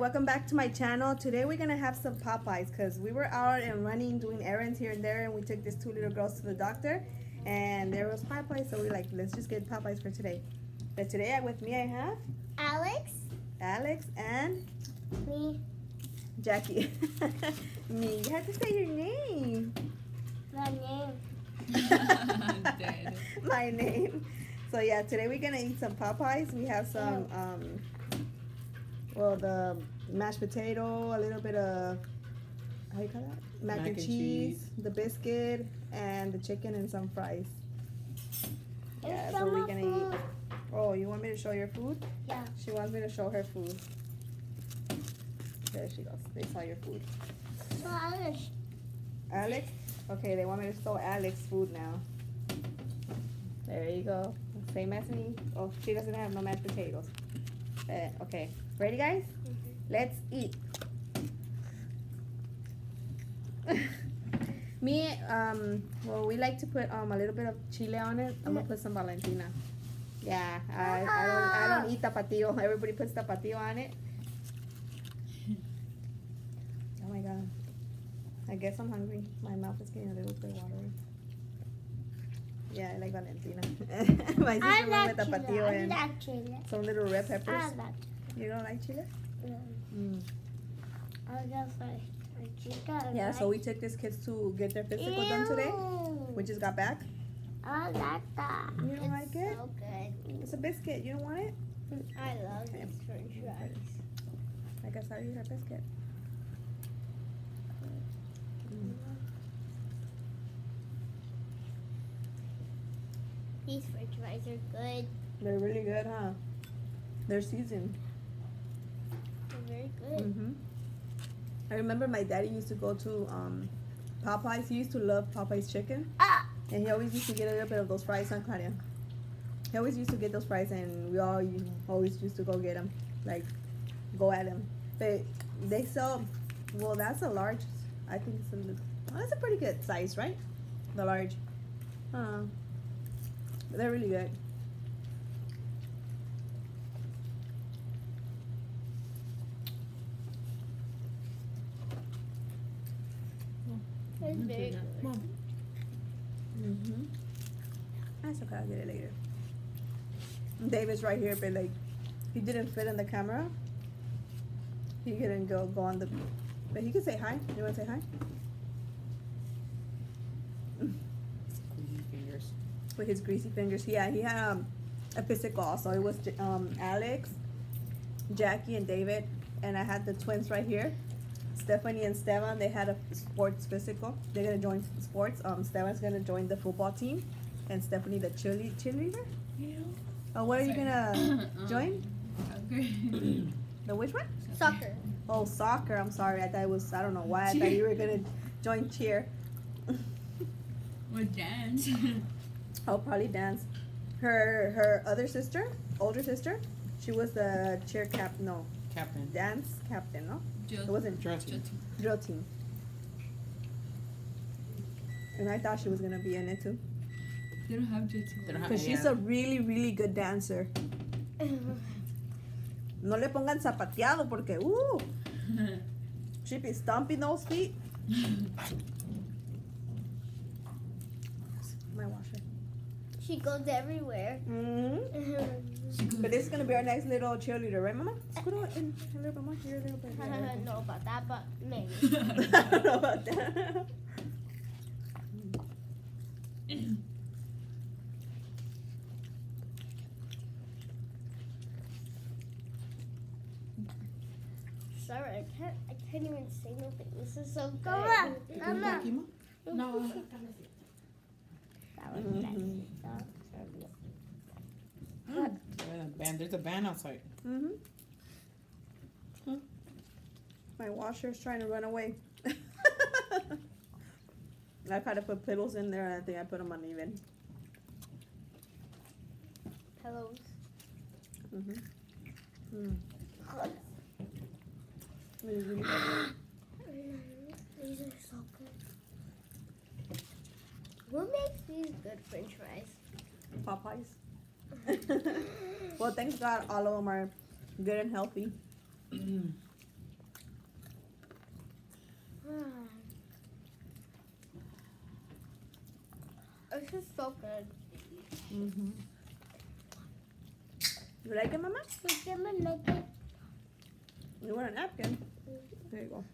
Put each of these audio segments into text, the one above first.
welcome back to my channel. Today we're gonna have some Popeyes because we were out and running, doing errands here and there, and we took these two little girls to the doctor, and there was Popeyes, so we like, let's just get Popeyes for today. But today I, with me I have Alex, Alex and me, Jackie. me, you have to say your name. my name. My name. So yeah, today we're gonna eat some Popeyes. We have some, um, well, the mashed potato, a little bit of how you call that? Mac, Mac and, and cheese, cheese. the biscuit, and the chicken and some fries. Yeah, And so some we're gonna food. eat. Oh, you want me to show your food? Yeah. She wants me to show her food. There she goes. They saw your food. So Alex, Alex? Okay, they want me to show Alex food now. There you go. Same as me. Oh, she doesn't have no mashed potatoes. Uh, okay, ready guys? Let's eat. me, um, well, we like to put um a little bit of chile on it. I'm gonna put some Valentina. Yeah, I, I don't I don't eat tapatio. Everybody puts tapatio on it. Oh my god. I guess I'm hungry. My mouth is getting a little bit watery. Yeah, I like Valentina. My I sister went like with chile. tapatio I and like chile. some little red peppers. Ah, I like chile. You don't like chile? chile. Mm. I just like. Yeah, so we took these kids to get their physical done today. We just got back. I like that. You don't it's like it? So good. It's a biscuit. You don't want it? I love Okay. French fries. I guess I'll eat her biscuit. Mm. These French fries are good. They're really good, huh? They're seasoned. They're very good. Mm hmm I remember my daddy used to go to um, Popeyes. He used to love Popeyes chicken. Ah! And he always used to get a little bit of those fries, huh, Claudia? He always used to get those fries, and we all always used to go get them, like go at them. But they sell, well, that's a large. I think it's a, well, that's a pretty good size, right? The large. Uh, they're really good. It's very good. Mom. Mm-hmm. That's okay. I'll get it later. David's right here, but like, he didn't fit in the camera. He couldn't go go on the, but he could say hi. You want to say hi? Squeaky fingers. With his greasy fingers. Yeah, he had um, a physical also. It was um, Alex, Jackie, and David, and I had the twins right here. Stephanie and Stevan, they had a sports physical. They're gonna join sports. Um, Stevan's gonna join the football team, and Stephanie the cheerle- cheerleader. Oh, what are you gonna join? Okay. The which one? Soccer. Oh, soccer. I'm sorry. I thought it was. I don't know why. I thought you were gonna join cheer. What dance? Oh, probably dance. Her her other sister, older sister, she was the cheer cap. No, Captain. dance captain. No, Jill. it wasn't Drill team. drill team. And I thought she was gonna be in it too, They don't have jiu-jitsu. They don't have- cause she's yeah. a really really good dancer. No le pongan zapateado porque uh, she be stomping those feet. My washer. She goes everywhere. Mm-hmm. But this is gonna be our next little cheerleader, right, Mama? Scoot on in a little bit more. Here, a little bit. I don't know about that, but maybe. I don't know about that. Sorry, I can't. I can't even say nothing. This is so good. Mama. Mama. No. That was Mhm. best. There's a band. There's a band outside. Mm-hmm. My washer's trying to run away. I tried to put pillows in there, and I think I put them on uneven. Pillows. Mm-hmm. Mm. Who makes these good french fries? Popeyes. well, thanks God all of them are good and healthy. Mm. this is so good. Mm -hmm. You like it, Mama? You want a napkin? Mm-hmm. There you go.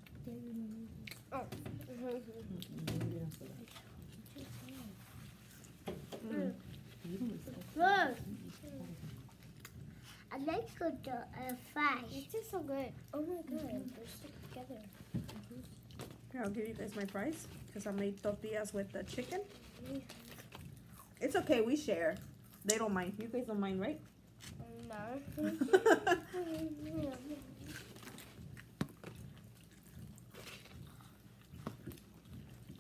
Oh. Mm-hmm. Mm-hmm. Mm. Look. I like good uh, fries. It tastes so good. Oh my god, they're stuck together. Here, I'll give you guys my fries because I made tortillas with the chicken. It's okay, we share. They don't mind. You guys don't mind, right? No.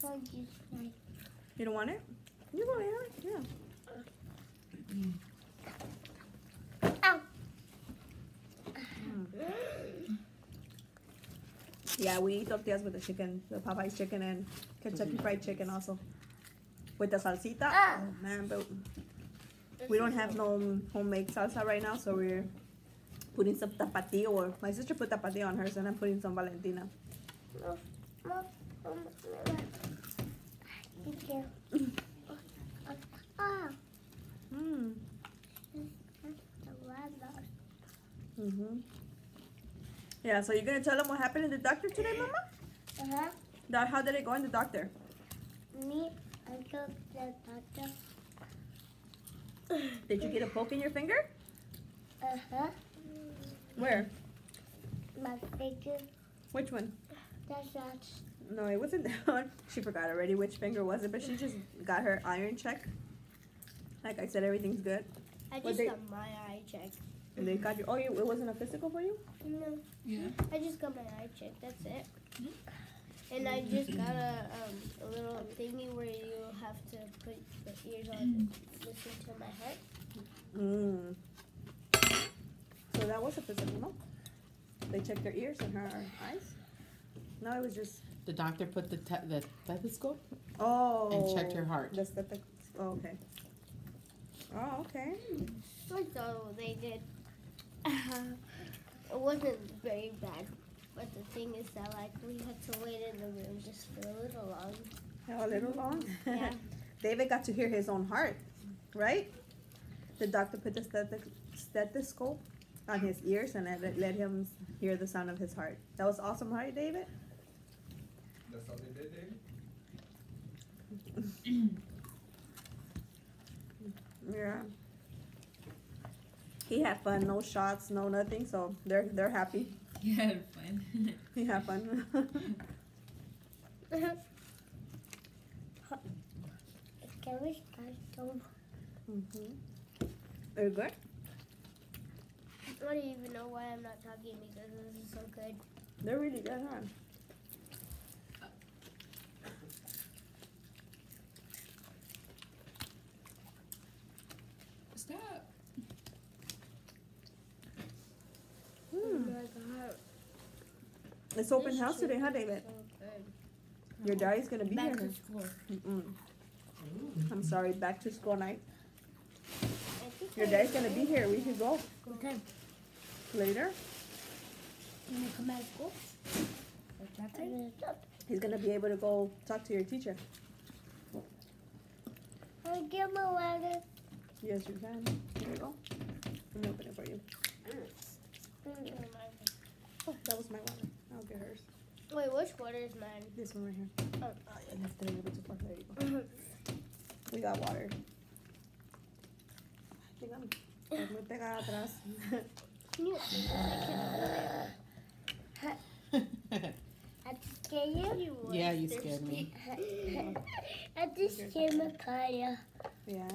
Don't use my you don't want it? You go ahead. Yeah, we eat tortillas with the chicken, the Popeye's chicken and Kentucky Fried Chicken also. With the salsita. Ah. Oh man, but we don't have no homemade salsa right now, so we're putting some tapatio. Or my sister put tapatio on hers, and I'm putting some Valentina. Mm. the rabbit. Mhm. Yeah. So you're gonna tell them what happened in the doctor today, Mama? Uh-huh. How did it go in the doctor? Me, I took the doctor. Did you get a poke in your finger? Uh-huh. Where? My finger. Which one? That's not. No, it wasn't that one. She forgot already which finger was it, but she just got her iron check. Like I said, everything's good. I just they- got my eye checked. And they got you. Oh, you, it wasn't a physical for you? No, Yeah. I just got my eye checked. That's it. And I just got a um a little thingy where you have to put the ears on and listen to my heart. Mm. So that was a physical, no? They checked their ears and her eyes. No, it was just. The doctor put the te- the stethoscope. Oh. And checked her heart. That's the. the oh, okay. Oh, okay. So they did. it wasn't very bad, but the thing is that like we had to wait in the room just for a little long. Yeah, a little long. Yeah. David got to hear his own heart, right? The doctor put the stethoscope on his ears and let, let him hear the sound of his heart. That was awesome, right, David? That's all they did, David? Yeah. He had fun, no shots, no nothing, so they're they're happy. He had fun. He had fun. Can we start over? mm-hmm. Are you good? I don't even know why I'm not talking because this is so good. They're really good, huh? Stop. Hmm. Oh my god. It's open This house today, huh, David? so. Your daddy's gonna be Back here. to school. Mm-mm. I'm sorry, back to school night. Your I dad's gonna be here. We can go Okay. later. When I come out of school? He's gonna be able to go talk to your teacher. I get my water. Yes, you can. Here you go. Let me open it for you. Oh, that was my water. I'll get hers. Wait, which water is mine? This one right here. Oh. Oh, I left it a little bit too far. There you go. We got water. I think I'm I'm muy pegada atrás. You- I scared you? yeah, you scared me. I just scared Makaya. yeah.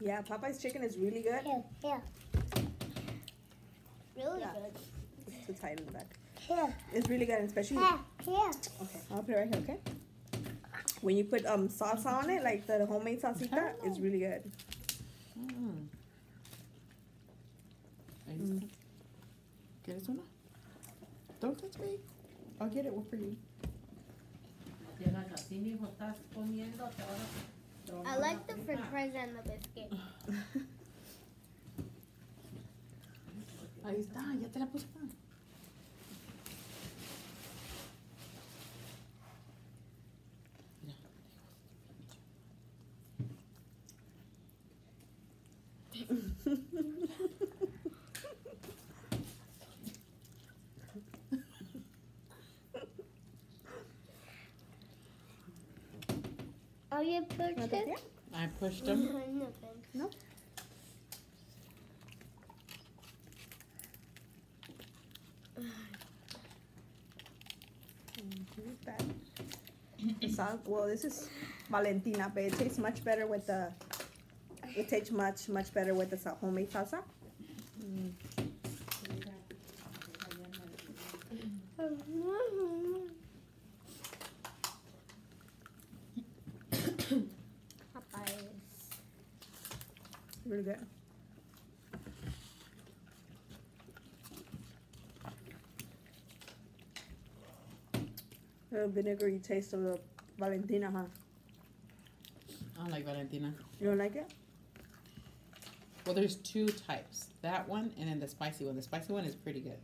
Yeah, Popeye's chicken is really good. Yeah, here. Really Yeah. good. It's too tight in the back. Here, It's really good, especially. Yeah. yeah. Okay, I'll put it right here, okay? When you put um salsa on it, like the homemade salsita, it's really good. Mm. Ahí está. ¿Quieres una? Don't touch me. I'll get it for you. Llegas así, mijo, estás comiendo, te van a- te van I a like the fritar. french fries and the biscuit. Ahí está, ya te la puse. Are you pushed it? I pushed him. No. That. Well, this is Valentina, but it tastes much better with the. It tastes much much better with the homemade salsa. Mm. Really good. Uh, the vinegary taste of the Valentina, huh? I don't like Valentina. You don't like it? Well, there's two types. That one and then the spicy one. The spicy one is pretty good.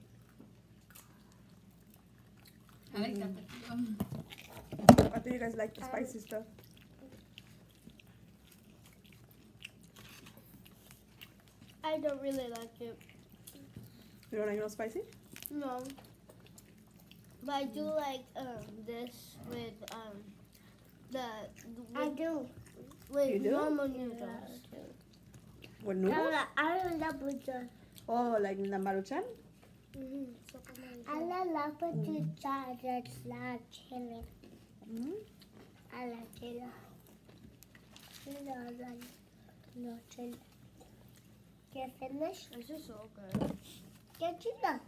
I like that tortilla. I think you guys like the spicy stuff. I don't really like it. You don't like no spicy? No. But I do like um this with um the, the I do. with You do? normal noodles. With I noodles? I love butter. Oh, like the maruchan? Mm-hmm. I love butter chargers, like chili. Mm-hmm. I like chili. Chili, I like no chili. Get finished? This is so good. Get chili. I'm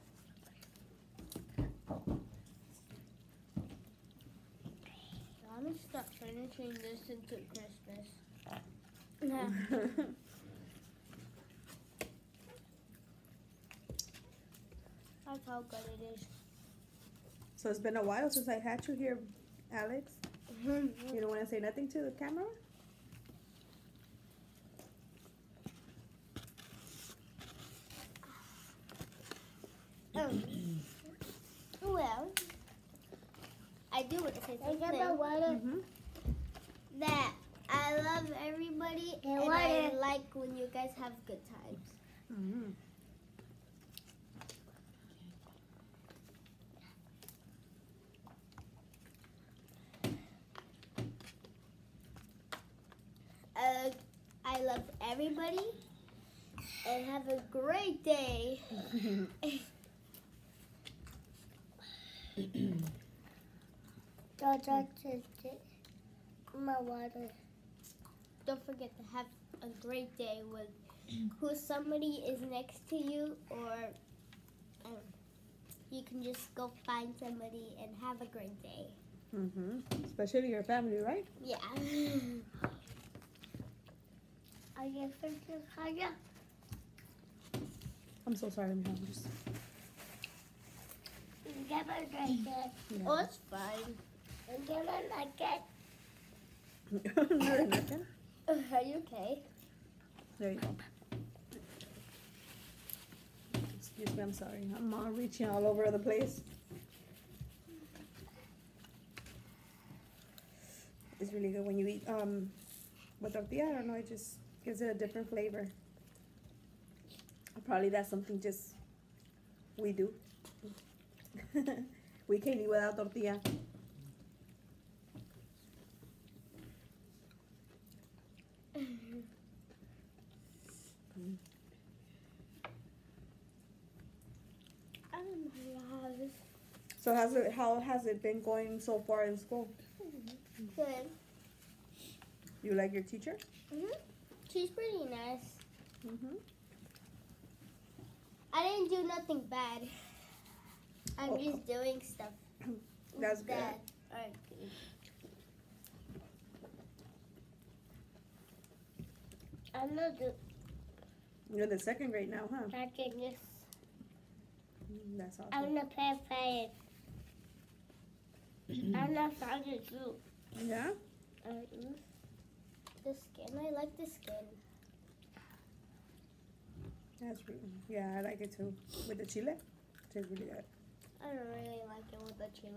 gonna start finishing this into Christmas. That's how good it is. so it's been a while since I had you here, Alex. You don't want to say nothing to the camera? Um, well, I do want to say I get the something. water. Mm-hmm. That I love everybody Yeah, and I water. like when you guys have good times. Mm-hmm. Uh, I love everybody and have a great day. Don't touch it. My water. Don't forget to have a great day with who somebody is next to you or um, you can just go find somebody and have a great day. Mm-hmm. Especially your family, right? Yeah. Are you finished, Kaya? I'm so sorry, Mom. Just, Give it like that. oh, it's fine. Give it like that. Are you okay? There you go. Excuse me, I'm sorry. I'm uh, reaching all over the place. It's really good when you eat um with tortilla. I don't know, it just gives it a different flavor. Probably that's something just we do. we can't eat without tortilla. I don't know how this So has it how has it been going so far in school? good. You like your teacher? hmm She's pretty nice. Mm-hmm. I didn't do nothing bad. I'm Oh. just doing stuff That's good. are good. I'm not You're the second grade now, huh? touching this. Mm, That's awesome. I'm not play fire. I'm not trying to do. Yeah? Uh, The skin, I like the skin. That's really, yeah, I like it too. With the chile, tastes really good. I don't really like it with the chile.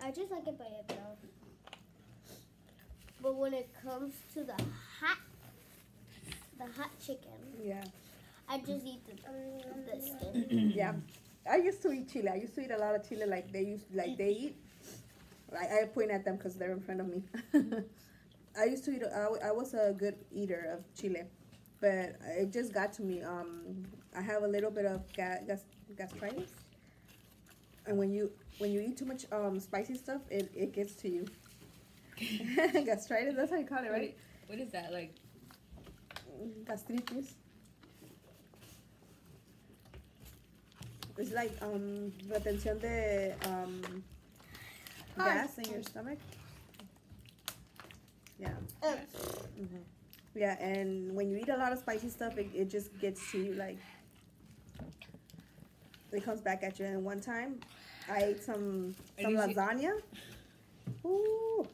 I just like it by itself. But when it comes to the hot, the hot chicken, Yeah, I just eat the, the skin. yeah. I used to eat chile. I used to eat a lot of chile like they used, like they eat. I, I point at them because they're in front of me. I used to eat. I was a good eater of chile, but it just got to me. Um, I have a little bit of ga- gas- gastritis, and when you when you eat too much um spicy stuff, it, it gets to you. gastritis. That's how you call it, right? What is that like? Gastritis. It's like um retención de um gas in your stomach. Yeah. Uh, hmm Yeah, and when you eat a lot of spicy stuff, it, it just gets to you like it comes back at you. And one time, I ate some some And you see- lasagna. Ooh,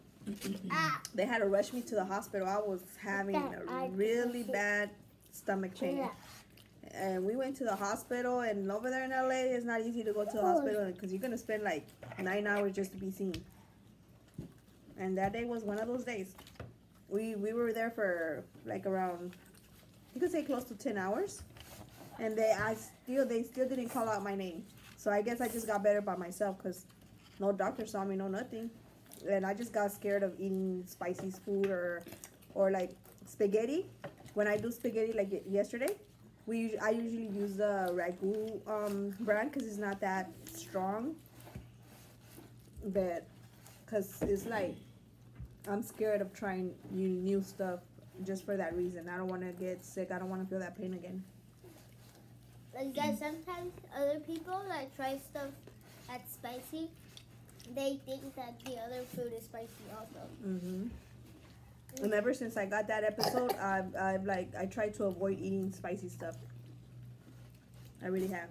they had to rush me to the hospital. I was having a really bad stomach pain. And we went to the hospital, and over there in LA, it's not easy to go to the hospital because you're gonna spend like nine hours just to be seen. And that day was one of those days. We we were there for like around, you could say close to ten hours, and they I still they still didn't call out my name. So I guess I just got better by myself because no doctor saw me, no nothing, and I just got scared of eating spicy food or or like spaghetti. When I do spaghetti like yesterday, we I usually use the ragu um, brand because it's not that strong. But because it's like I'm scared of trying new new stuff just for that reason. I don't want to get sick. I don't want to feel that pain again. like guys, sometimes other people that try stuff that's spicy, they think that the other food is spicy also. hmm And ever since I got that episode, I've, I've like I try to avoid eating spicy stuff. I really have.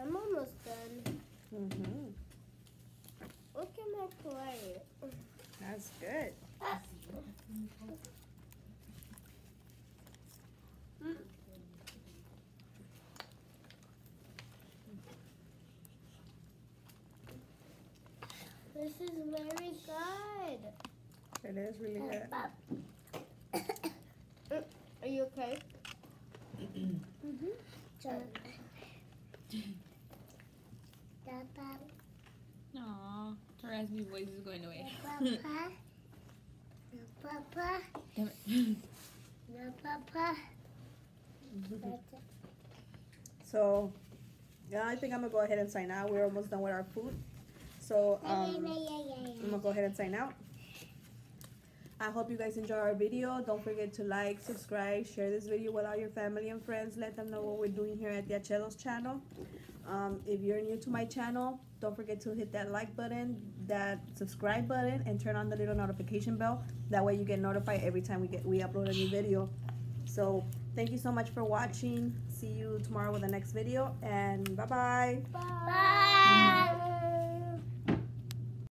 I'm almost done. Mm-hmm. Look at my plate. That's good. This is very good. It is really good. Are you okay? Mhm. Papa, Aw, her raspy voice is going away. Papa, no Papa, Damn it. no Papa. So, yeah, I think I'm gonna go ahead and sign out. We're almost done with our food. So, um, I'm gonna go ahead and sign out. I hope you guys enjoy our video. Don't forget to like, subscribe, share this video with all your family and friends. Let them know what we're doing here at the Tia Chelo's channel. Um, if you're new to my channel, don't forget to hit that like button, that subscribe button, and turn on the little notification bell. That way you get notified every time we get we upload a new video. So thank you so much for watching. See you tomorrow with the next video, and bye bye. Bye.